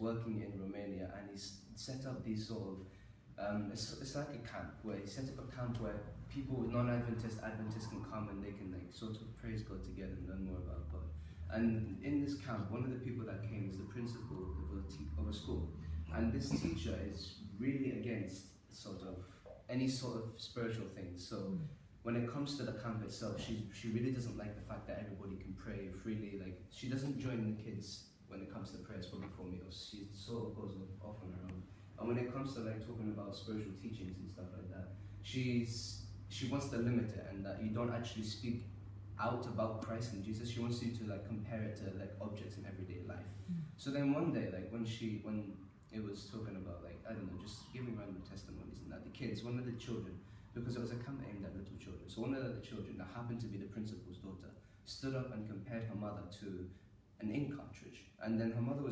working in Romania, and he's set up these sort of um, it's, it's like a camp where he set up a camp where people with non-Adventist Adventists can come and they can like sort of praise God together and learn more about God. And in this camp, one of the people that came is the principal of a, te- of a school, and this teacher is really against sort of any sort of spiritual things. So when it comes to the camp itself, she she really doesn't like the fact that everybody can pray freely. Like she doesn't join the kids when it comes to prayers for before meals. She sort of goes off on her own. And when it comes to like talking about spiritual teachings and stuff like that, she's she wants to limit it and that you don't actually speak out about Christ and Jesus. She wants you to like compare it to like objects in everyday life. Mm. So then one day, like when she when it was talking about like I don't know, just giving random testimonies and that the kids, one of the children, because it was a camp aimed at little children. So one of the children that happened to be the principal's daughter stood up and compared her mother to an ink cartridge, and then her mother was